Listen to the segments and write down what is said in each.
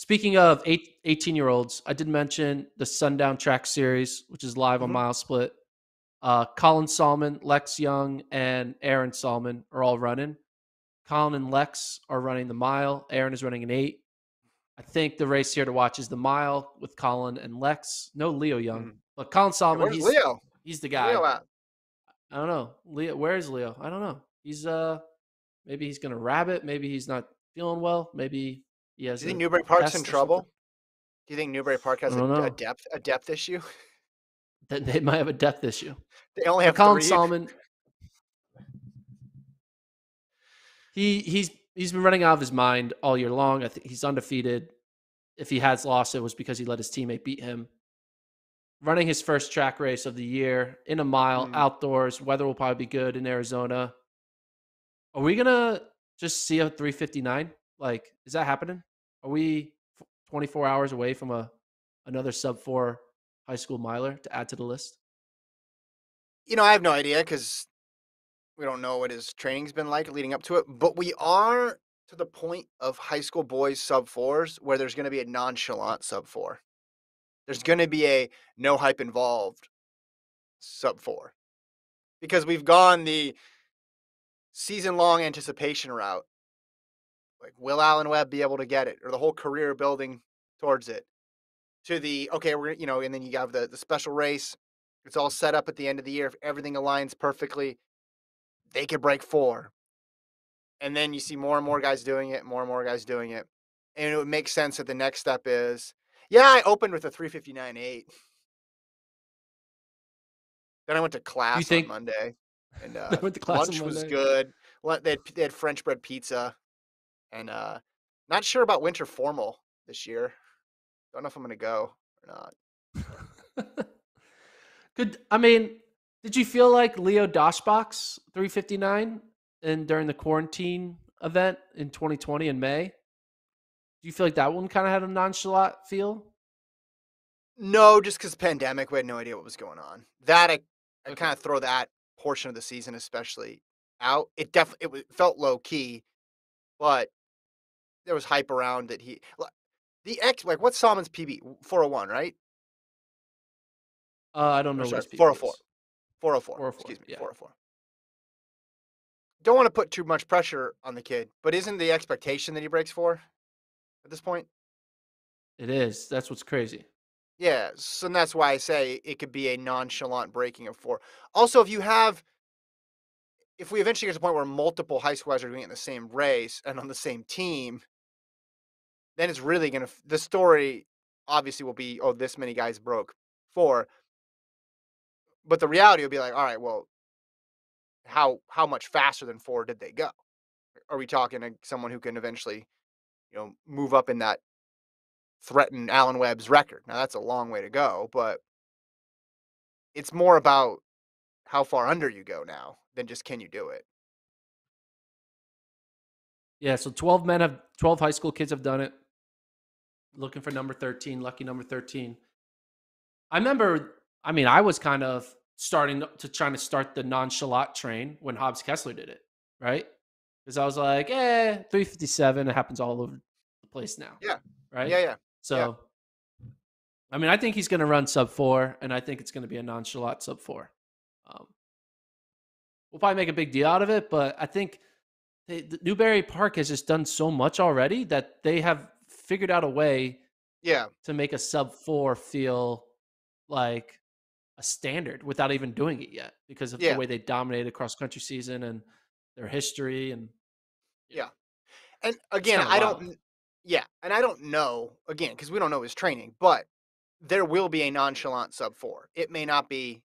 Speaking of eight, 18 year olds, I did mention the Sundown Track Series, which is live on Mhm. Mile Split. Uh, Colin Sahlman, Lex Young, and Aaron Sahlman are all running. Colin and Lex are running the mile. Aaron is running an eight. I think the race here to watch is the mile with Colin and Lex. No Leo Young, Mhm. but Colin Sahlman. Where's he's Leo? he's the guy. Leo at? I don't know. Leo, where is Leo? I don't know. He's uh, maybe he's gonna rabbit. Maybe he's not feeling well. Maybe he has. Do you think Newbury Park's in trouble? Do you think Newbury Park has a, a depth a depth issue? That they might have a depth issue. They only have Colin three. Sahlman. He he's he's been running out of his mind all year long. I think he's undefeated. If he has lost, it was because he let his teammate beat him. Running his first track race of the year in a mile Mm. outdoors. Weather will probably be good in Arizona. Are we gonna just see a 359? Like, is that happening? Are we 24 hours away from a another sub four high school miler to add to the list? You know, I have no idea because we don't know what his training's been like leading up to it. But we are to the point of high school boys sub fours where there's going to be a nonchalant sub four. There's going to be a no hype involved sub four because we've gone the season long anticipation route. Like, will Alan Webb be able to get it or the whole career building towards it? To the okay, we're you know, and then you have the the special race. It's all set up at the end of the year. If everything aligns perfectly, they could break four. And then you see more and more guys doing it, more and more guys doing it. And it would make sense that the next step is, yeah, I opened with a 359.8. Then I went to class think- on Monday. And uh, class lunch was good. They had, they had French bread pizza. And uh not sure about winter formal this year. Don't know if I'm gonna go or not. Good. I mean, did you feel like Leo Daschbach 359 and during the quarantine event in 2020 in May? Do you feel like that one kind of had a nonchalant feel? No, just because pandemic, we had no idea what was going on. That I, I Okay. kind of throw that portion of the season, especially out. It definitely it felt low key, but there was hype around that he the X like what's Sahlman's PB four hundred one right? Uh, I don't know sorry, his 404. 404. 404, Excuse me, yeah. 404. Don't want to put too much pressure on the kid, but isn't the expectation that he breaks four at this point? It is. That's what's crazy. Yeah, so and that's why I say it could be a nonchalant breaking of four. Also, if you have, if we eventually get to the point where multiple high school guys are doing it in the same race and on the same team, then it's really going to, the story obviously will be, oh, this many guys broke four. But the reality will be like, all right, well, how how much faster than four did they go? Are we talking to someone who can eventually, you know, move up in that threaten Alan Webb's record. Now that's a long way to go, but it's more about how far under you go now than just can you do it. Yeah. So 12 men have, 12 high school kids have done it. Looking for number 13, lucky number 13. I remember, I mean, I was kind of starting to trying to start the nonchalant train when Hobbs Kessler did it, right? Because I was like, eh, 357, it happens all over the place now. Yeah. Right? Yeah, yeah. So, I mean, I think he's going to run sub four, and I think it's going to be a nonchalant sub four. Um, we'll probably make a big deal out of it, but I think they, the Newbury Park has just done so much already that they have figured out a way Yeah. to make a sub four feel like a standard without even doing it yet because of Yeah. the way they dominated cross country season and their history and yeah. And again, I wild. don't yeah, and I don't know again because we don't know his training, but there will be a nonchalant sub 4. It may not be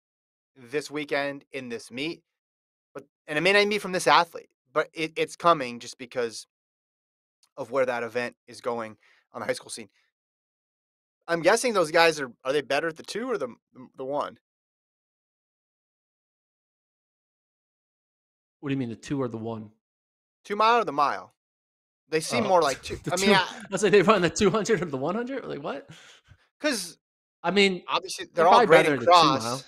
this weekend in this meet, but and it may not be from this athlete, but it, it's coming just because of where that event is going on the high school scene. I'm guessing those guys are are they better at the 2 or the the, 1? what do you mean the two or the one? 2 mile or the mile? They seem Oh, more like two. I mean, two- I was like, they run the 200 or the 100? Like, what? because I mean, obviously They're they're all great in at the two mile. cross.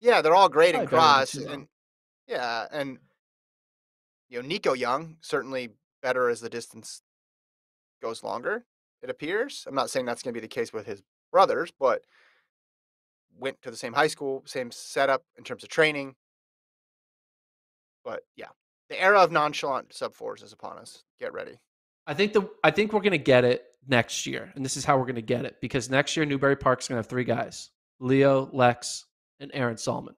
Yeah, they're all great in cross, and yeah, and you know Nico Young certainly better as the distance goes longer it appears. I'm not saying that's going to be the case with his brothers, but went to the same high school, same setup in terms of training. But yeah, the era of nonchalant sub fours is upon us. Get ready. I think the I think we're gonna get it next year, and this is how we're gonna get it because next year Newbury Park's gonna have three guys: Leo, Lex, and Aaron Sahlman.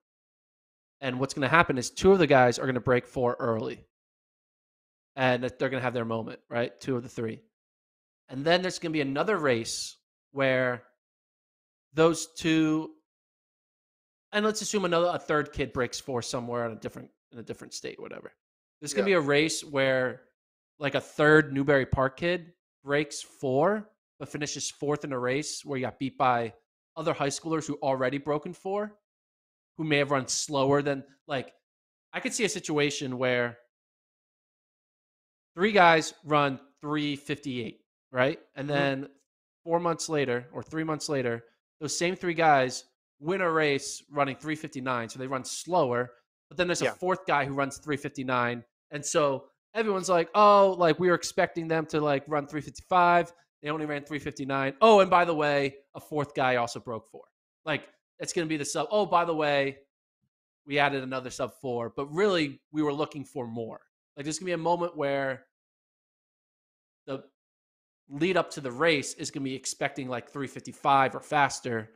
And what's gonna happen is two of the guys are gonna break four early, and they're gonna have their moment, right? Two of the three, and then there's gonna be another race where those two, and let's assume another a third kid breaks four somewhere in a different in a different state, whatever. There's gonna Yeah. be a race where like a third Newbury Park kid breaks four, but finishes fourth in a race where you got beat by other high schoolers who already broken four, who may have run slower than like I could see a situation where three guys run 358, right? And Mhm. then four months later or three months later, those same three guys win a race running 359. So they run slower. But then there's Yeah. a fourth guy who runs 359. And so everyone's like, oh, like we were expecting them to like run 355. They only ran 359. Oh, and by the way, a fourth guy also broke four. Like it's going to be the sub. Oh, by the way, we added another sub four, but really we were looking for more. Like there's going to be a moment where lead up to the race is going to be expecting like 355 or faster.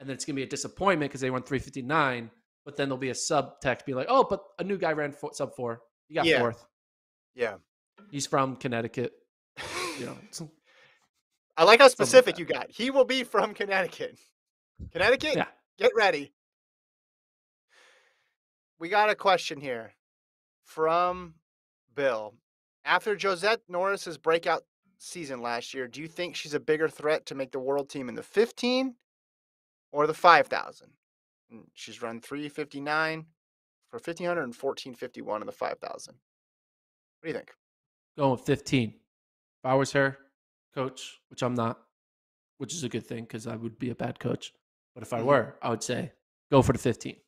And then it's going to be a disappointment because they run 359. But then there'll be a sub text be like, oh, but a new guy ran four, sub four. You got Yeah. fourth. Yeah. He's from Connecticut. You know, I like how specific that. you got. He will be from Connecticut. Connecticut, yeah. get ready. We got a question here from Bill. After Josette Norris's breakout season last year, do you think she's a bigger threat to make the world team in the 15 or the 5000? She's run 359 for 1500 and 1451 in the 5000. What do you think? Going with 15. If I was her coach, which I'm not, which is a good thing because I would be a bad coach. But if I Mhm. were, I would say go for the 15.